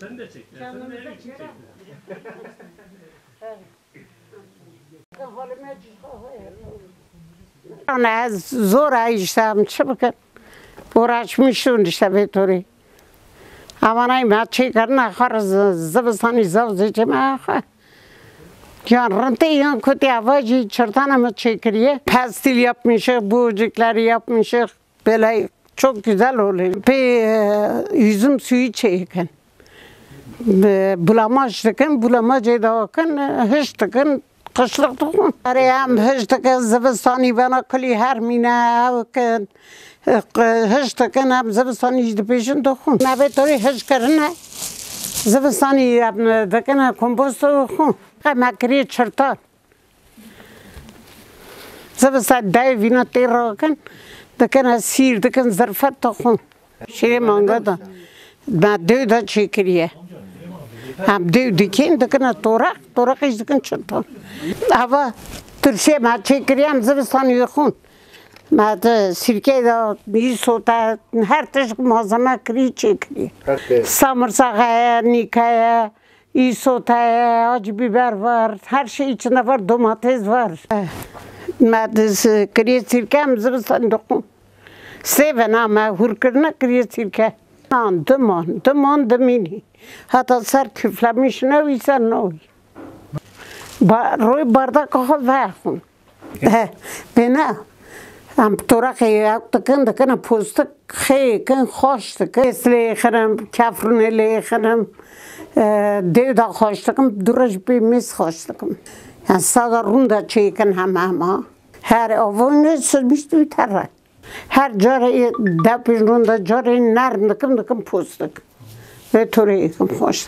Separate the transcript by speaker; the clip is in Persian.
Speaker 1: Sen de çek. Sen de çek.
Speaker 2: نه از زور ایشتم چه بکن برش میشون دیشته به طوری اما ما چی کرد نخوار زبستانی زوزی Yani rente yan kötü avacı çırtanımı çekiriye. Pestil yapmışız, buğcukları yapmışız. Böyle çok güzel oluyor. Bir e, yüzüm suyu çekin. Bulamaç dikin, bulamaç edakin, e, hiç dikin, kışlık dikin. Arayam hiç dikin, zivistani bana kuli her mine avkin. E, hiç dikin, hem zivistani jdi peşin dikin. Nebe tori hiç karına. Zivistani dikin, komposto dikin. Dıkın. Mekri çırtar. Zıvıstan dev vina terakan. Dıkın sir, dıkın zırfet dıkın. Şey manga da. Ben dev da çekiriye. هم دیو دیکین دکن تورق تورقش دکن چطور اوا ترشه ما چکری هم زبستان یخون ما ده سرکه دا میسو تا هر تش مازمه کری چکری سامرساقه نیکه ایسو تا آج بیبر var her şey içinde var domates var. ما ده کری سرکه هم زبستان دکن سیون هم هرکرنه کری سرکه آن دمان دمان دمینی حتی سر کفلمیش نوی سر نوی با روی بردک آخه وخون بنا هم طرق یک دکن دکن پوستک خی کن خوش دکن اسلی خرم کفرون لی دیو دا خوش دکم دورش بی میز خوش دکم یعنی سادا رون دا چی کن همه همه هر آوونه سرمیش دوی تره her جاره دپین رونده جاره نرم دکم دکم پوست دکم به طوری یکم خوش